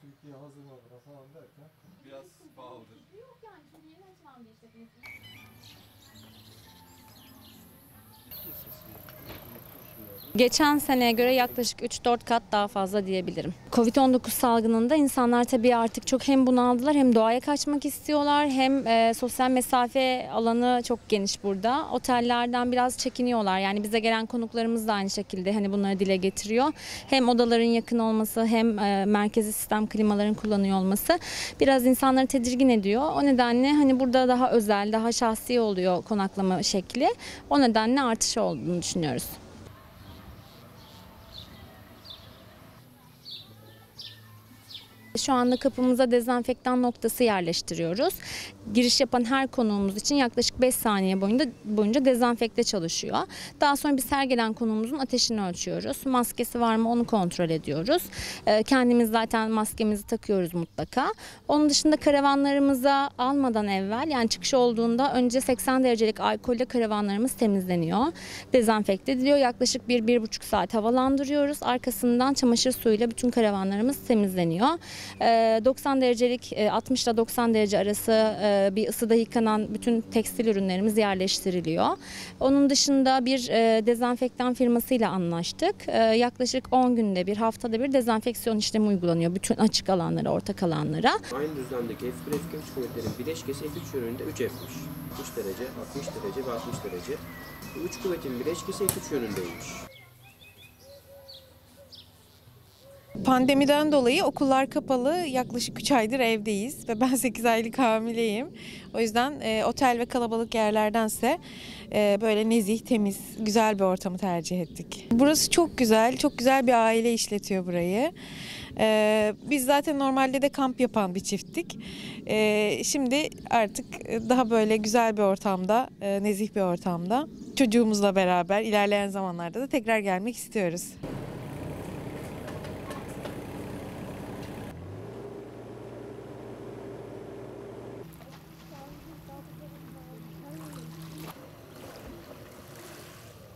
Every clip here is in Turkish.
Türkiye hazır mı buna falan derken Biraz pahalıdır. Yok yani şimdi yeni açılan bir işletmesi. Geçen seneye göre yaklaşık 3-4 kat daha fazla diyebilirim. Covid-19 salgınında insanlar tabii artık çok hem bunaldılar hem doğaya kaçmak istiyorlar hem e, sosyal mesafe alanı çok geniş burada. Otellerden biraz çekiniyorlar. Yani bize gelen konuklarımız da aynı şekilde hani bunları dile getiriyor. Hem odaların yakın olması hem e, merkezi sistem klimaların kullanıyor olması biraz insanları tedirgin ediyor. O nedenle hani burada daha özel, daha şahsi oluyor konaklama şekli. O nedenle artış olduğunu düşünüyoruz. Şu anda kapımıza dezenfektan noktası yerleştiriyoruz. Giriş yapan her konuğumuz için yaklaşık 5 saniye boyunca, boyunca dezenfekte çalışıyor. Daha sonra biz her gelen konuğumuzun ateşini ölçüyoruz. Maskesi var mı onu kontrol ediyoruz. Ee, Kendimiz zaten maskemizi takıyoruz mutlaka. Onun dışında karavanlarımıza almadan evvel yani çıkış olduğunda önce 80 derecelik alkolle karavanlarımız temizleniyor. Dezenfekte ediliyor. Yaklaşık 1-1,5 saat havalandırıyoruz. Arkasından çamaşır suyuyla bütün karavanlarımız temizleniyor. Ee, 90 derecelik e, 60 ile 90 derece arası e, bir ısıda yıkanan bütün tekstil ürünlerimiz yerleştiriliyor. Onun dışında bir e, dezenfektan firmasıyla anlaştık. E, Yaklaşık 10 günde bir haftada bir dezenfeksiyon işlemi uygulanıyor bütün açık alanlara, ortak alanlara. Aynı düzlemdeki F1 F2 güç kuvvetlerin bileşkesi F3 yönünde 3 F'miş. 3 derece, 60 derece ve 60 derece. Bu üç kuvvetin bileşkesi F3 yönündeymiş. Pandemiden dolayı okullar kapalı. Yaklaşık 3 aydır evdeyiz ve ben 8 aylık hamileyim. O yüzden e, otel ve kalabalık yerlerdense e, böyle nezih, temiz, güzel bir ortamı tercih ettik. Burası çok güzel, çok güzel bir aile işletiyor burayı. E, biz zaten normalde de kamp yapan bir çifttik. E, şimdi artık daha böyle güzel bir ortamda, e, nezih bir ortamda çocuğumuzla beraber ilerleyen zamanlarda da tekrar gelmek istiyoruz.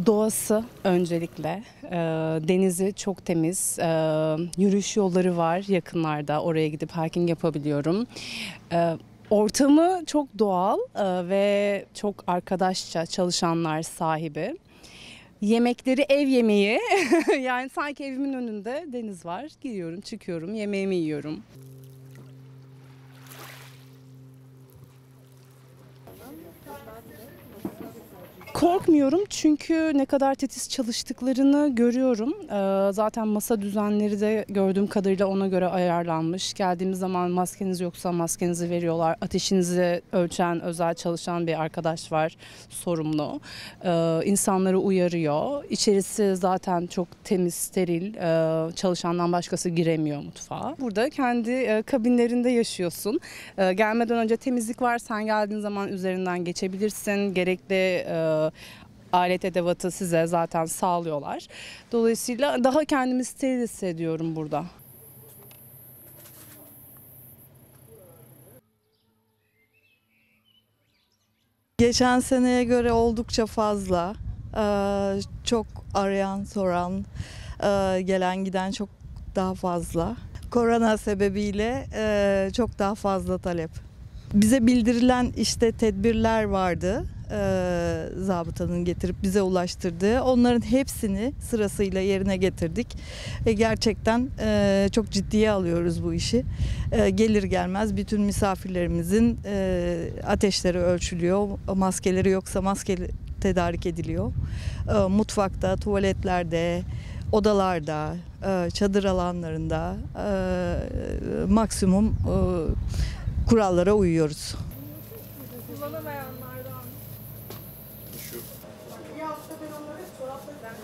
Doğası öncelikle. Ee, denizi çok temiz. Ee, yürüyüş yolları var yakınlarda. Oraya gidip hiking yapabiliyorum. Ee, ortamı çok doğal e, ve çok arkadaşça çalışanlar sahibi. Yemekleri ev yemeği. yani sanki evimin önünde deniz var. Giriyorum, çıkıyorum, yemeğimi yiyorum. Korkmuyorum çünkü ne kadar titiz çalıştıklarını görüyorum. Ee, zaten masa düzenleri de gördüğüm kadarıyla ona göre ayarlanmış. Geldiğimiz zaman maskeniz yoksa maskenizi veriyorlar. Ateşinizi ölçen, özel çalışan bir arkadaş var sorumlu. Ee, insanları uyarıyor. İçerisi zaten çok temiz, steril. Ee, çalışandan başkası giremiyor mutfağa. Burada kendi e, kabinlerinde yaşıyorsun. Ee, gelmeden önce temizlik var. Sen geldiğin zaman üzerinden geçebilirsin. Gerekli e, alet edevatı size zaten sağlıyorlar. Dolayısıyla daha kendimi steril hissediyorum burada. Geçen seneye göre oldukça fazla. Ee, çok arayan, soran, e, gelen giden çok daha fazla. Korona sebebiyle e, çok daha fazla talep. Bize bildirilen işte tedbirler vardı. E, zabıtanın getirip bize ulaştırdığı. Onların hepsini sırasıyla yerine getirdik. Ve gerçekten e, çok ciddiye alıyoruz bu işi. E, gelir gelmez bütün misafirlerimizin e, ateşleri ölçülüyor. Maskeleri yoksa maske tedarik ediliyor. E, mutfakta, tuvaletlerde, odalarda, e, çadır alanlarında e, maksimum e, kurallara uyuyoruz. Kullanamayanlardan. Şu. Bir hafta ben onlara çorapla ben